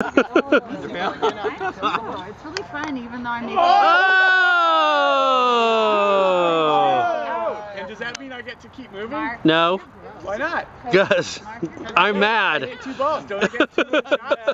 Oh, it's really fun, even though I'm making. Oh! And does that mean I get to keep moving? Mark, No, Why not? Because I'm I mad. two balls. Don't I get two shots?